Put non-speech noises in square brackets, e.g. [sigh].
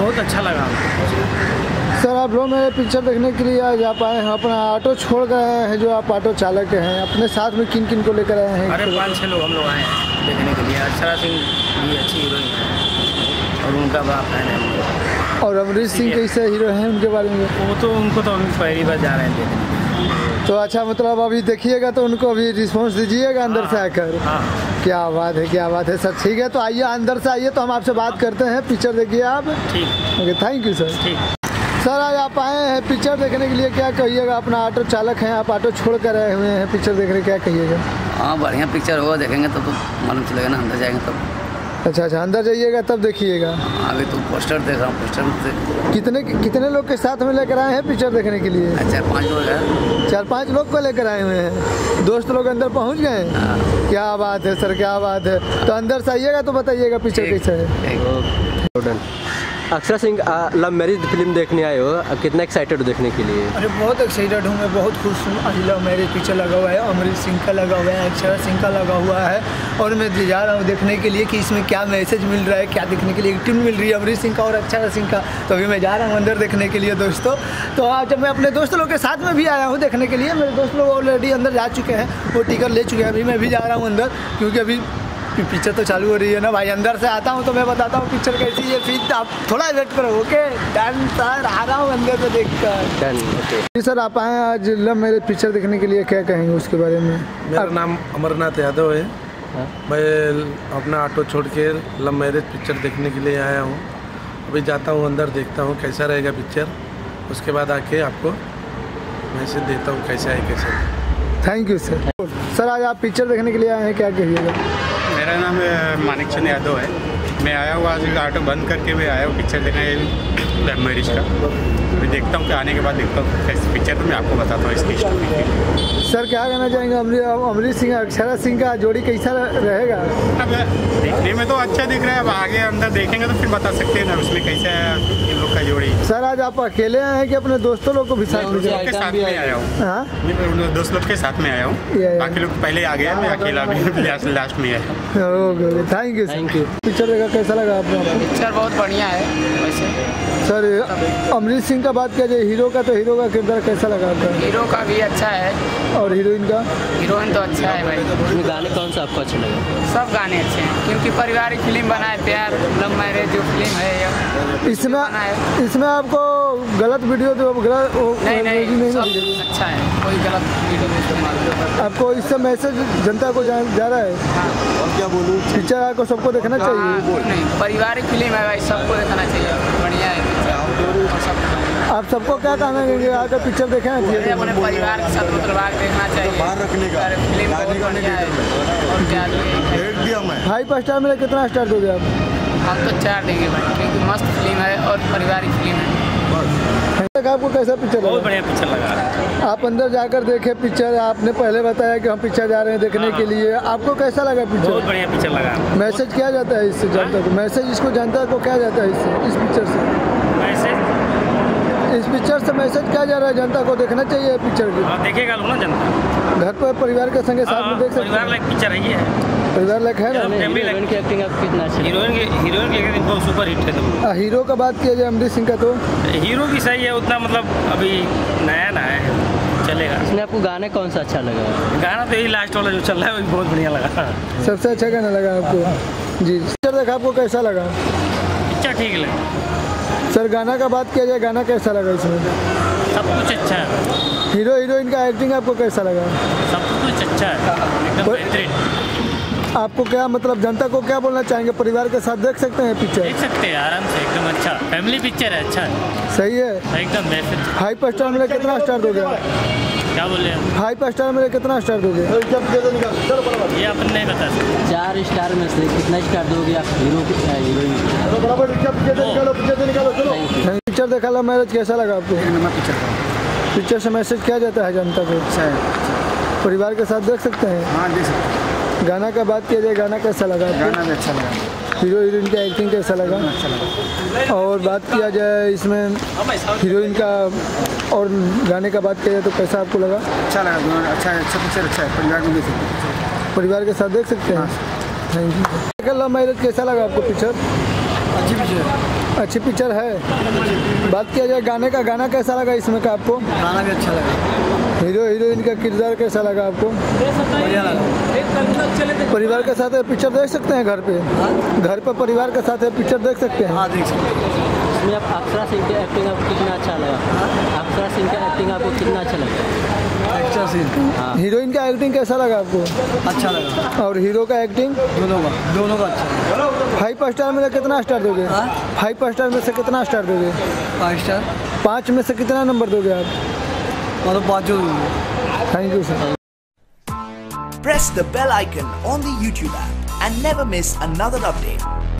अच्छा लगा। सर आप लोग मेरे पिक्चर देखने के लिए आज आप आए हैं अपना ऑटो छोड़ गए हैं जो आप ऑटो चालक हैं अपने साथ में किन किन को लेकर आए हैं? अरे पाँच छः लोग हम लोग आए हैं देखने के लिए। अक्षरा सिंह भी अच्छी हीरोइन है और उनका फ़ैन है और अमरीश सिंह कैसे हीरो हैं उनके बारे में? वो तो उनको तो हम पहली बार जा रहे हैं देखने। तो अच्छा मतलब अभी देखिएगा तो उनको अभी रिस्पॉन्स दीजिएगा अंदर से आकर। हाँ। क्या बात है क्या बात है सर। ठीक है तो आइए अंदर से आइए तो हम आपसे बात करते हैं। पिक्चर देखिए आप। ठीक। ओके थैंक यू सर ठीक। सर आज आप आए हैं पिक्चर देखने के लिए क्या कहिएगा? अपना ऑटो चालक हैं आप ऑटो छोड़ कर आए हुए हैं पिक्चर देखने क्या कहिएगा? हाँ बढ़िया पिक्चर होगा देखेंगे तब तो मालूम चलेगा ना अंदर जाएँगे तब। अच्छा अच्छा अंदर जाइएगा तब देखिएगा अभी तो पोस्टर देख रहा हूँ पोस्टर कितने कितने लोग के साथ में लेकर आए हैं पिक्चर देखने के लिए चार पाँच लोग हैं चार पाँच लोग को लेकर आए हुए हैं दोस्त लोग अंदर पहुँच गए क्या बात है सर क्या बात है तो अंदर से आइएगा तो बताइएगा पिक्चर कैसे है। Akshara Singh love marriage film देखने आए हो। कितना एक्साइटेड हो देखने के लिए? अरे, बहुत एक्साइटेड हूँ मैं, बहुत खुश हूँ। अभी लव मैरिज पिक्चर लगा हुआ है अमृत सिंह का लगा हुआ है, अक्षरा सिंह का लगा हुआ है। और मैं जा रहा हूँ देखने के लिए कि इसमें क्या मैसेज मिल रहा है, क्या देखने के लिए टीम मिल रही है अमृत सिंह का और अक्षरा सिंह का। तो अभी मैं जा रहा हूँ अंदर देखने के लिए दोस्तों। तो आज मैं अपने दोस्त लोग के साथ में भी आया हूँ देखने के लिए। मेरे दोस्त लोग ऑलरेडी अंदर जा चुके हैं, वो टिकट ले चुके हैं। अभी मैं भी जा रहा हूँ अंदर, क्योंकि अभी पिक्चर तो चालू हो रही है ना भाई? अंदर से आता हूँ तो मैं बताता हूँ पिक्चर कैसी है। फिर आप थोड़ा वेट करो ओके डन सर आ रहा हूँ अंदर से देख कर डन ओके जी सर आप आए आज लव मेरे पिक्चर देखने के लिए क्या कहेंगे उसके बारे में? मेरा नाम अमरनाथ यादव है। मैं अपना ऑटो छोड़ के लव मैरिज पिक्चर देखने के लिए आया हूँ। अभी जाता हूँ अंदर देखता हूँ कैसा रहेगा पिक्चर उसके बाद आके आपको मैसेज देता हूँ कैसा है कैसा थैंक यू सर सर आज आप पिक्चर देखने के लिए आए हैं क्या कहिएगा? मेरा नाम मानिक चंद यादव है। मैं आया हुआ आज ऑटो बंद करके मैं आया हूँ पिक्चर देखने लव मैरिज का। मैं देखता हूँ कि आने के बाद देखता हूँ कैसी पिक्चर तो मैं आपको बताता हूँ इसकी स्टोरी सर क्या कहना चाहेंगे? अमरी- अमरीश सिंह अक्षरा सिंह का जोड़ी कैसा रहेगा? अब देखने में तो अच्छा दिख रहा है अब आगे अंदर देखेंगे तो फिर बता सकते हैं ना उसमें कैसा है इन लोग का जोड़ी। सर आज आप अकेले आए हैं कि अपने दोस्तों लोग को भी साथ में आया हूँ। हाँ? दोस्त लोग के साथ में आया हूँ। या, या। बाकी लोग पहले आ गए मैं अकेला भी [laughs] लास्ट में आया okay okay thank you picture देखा कैसा लगा आपको? पिक्चर बहुत बढ़िया है वैसे। सर अमरीश सिंह का बात किया जाए हीरो का तो हीरो का किरदार कैसा लगा आपका? हीरो का भी अच्छा है। और हीरोइन का? हीरोइन तो अच्छा है भाई। गाने कौन सा आपको अच्छा लगा? सब गाने अच्छे हैं क्योंकि पारिवारिक फ़िल्म बना है प्यार लव मैरिज जो फ़िल्म है इसमें इसमें आपको गलत वीडियो तो गलत नहीं नहीं नहीं। ना सब अच्छा है कोई गलत वीडियो नहीं आपको इससे मैसेज जनता को जा, जा रहा है? हाँ। और क्या बोलूँ पिक्चर आपको सबको देखना हाँ, चाहिए कुछ नहीं। पारिवारिक फ़िल्म है भाई सबको देखना चाहिए। बढ़िया है सब आप सबको क्या कहना है आज का पिक्चर देखे अरे अपने परिवार के साथ मतलब आग देखना चाहिए। बाहर रखने का। फ़िल्म बहुत बढ़िया है। और क्या चाहिए? फाइव स्टार में। कितना स्टार दोगे आप? हम तो चार देंगे भाई क्योंकि मस्त फ़िल्म है और पारिवारिक फ़िल्म है। तक आपको कैसा पिक्चर बहुत बढ़िया पिक्चर लगा। आप अंदर जाकर देखे पिक्चर आपने पहले बताया कि हम पिक्चर जा रहे हैं देखने के लिए। आपको कैसा लगा पिक्चर बहुत बढ़िया पिक्चर लगा। मैसेज क्या जाता है इससे जनता को? मैसेज इसको जनता को क्या जाता है इससे इस पिक्चर से? इस पिक्चर से मैसेज क्या जा रहा है जनता को देखना चाहिए पिक्चर की। हाँ देखेगा लोग ना जनता। घर पर परिवार के संगे साथ हाँ, में देख सकते परिवार लाइक पिक्चर है परिवार लायक है ना? हीरोइन की एक्टिंग आपको कितना अच्छा हीरोइन के हीरोइन के दिन सुपर हिट है तो। हीरो का बात किया जाए अमरीश सिंह का तो। हीरो भी सही है उतना मतलब अभी नया नया है चलेगा। इसमें आपको गाने कौन सा अच्छा लगा? गाना तो यही लास्ट वाला जो चल रहा है वो बहुत बढ़िया लगा। सबसे अच्छा गाना लगा आपको। जी पिक्चर देखा आपको कैसा लगा? पिक्चर ठीक लगा। सर गाना का बात किया जाए गाना कैसा लगा इसमें सब कुछ अच्छा है। हीरो हीरोइन का एक्टिंग आपको कैसा लगा? सब कुछ अच्छा है। एकदम बेहतरीन। आपको क्या मतलब जनता को क्या बोलना चाहेंगे? परिवार के साथ देख सकते हैं पिक्चर देख सकते हैं आराम से एकदम अच्छा। फैमिली पिक्चर है अच्छा है। सही है। एकदम हाई पर स्टार मिला कितना स्टार दोगे क्या बोले? फाइव स्टार में कितना स्टार दोगे? ये अपन नहीं बता सकते। चार स्टार में से कितना स्टार दोगे आप? हीरो की हीरोइन पिक्चर देखा ला मैरिज कैसा लगा आपको? पिक्चर से मैसेज क्या जाता है जनता को? परिवार के साथ देख सकते हैं? हाँ देख सकते हैं। गाना का बात किया जाए गाना कैसा लगा गाना भी अच्छा लगा। हीरो हीरोइन का एक्टिंग कैसा लगा? और बात किया जाए इसमें हीरोइन का और गाने का बात किया जाए तो कैसा आपको लगा? अच्छा लगा अच्छा है अच्छा पिक्चर अच्छा है परिवार में देख सकते हैं परिवार के साथ देख सकते हैं? थैंक यू लव मैरिज कैसा लगा आपको पिक्चर अच्छी पिक्चर अच्छी पिक्चर है? बात किया जाए गाने का गाना कैसा लगा इसमें का आपको? गाना भी अच्छा लगा। हीरो हीरोइन का किरदार कैसा लगा आपको? परिवार के साथ पिक्चर देख सकते हैं घर पे? घर पे परिवार के साथ पिक्चर देख सकते हैं? हाँ देख सकते हैं। इसमें आप अक्षरा सिंह की एक्टिंग आपको कितना अच्छा लगा। सिंह का एक्टिंग आपको कितना अच्छा लगा? अच्छा सीन हीरोइन का एक्टिंग कैसा लगा आपको? अच्छा लगा। और हीरो का एक्टिंग दोनों का दोनों का अच्छा फाइव स्टार में कितना स्टार दोगे? हाँ? फाइव स्टार में से कितना स्टार दोगे? फाइव स्टार पाँच में से कितना नंबर दोगे आप? मतलब पाँचों thank you sir Press the bell icon on the YouTube app and never miss another update.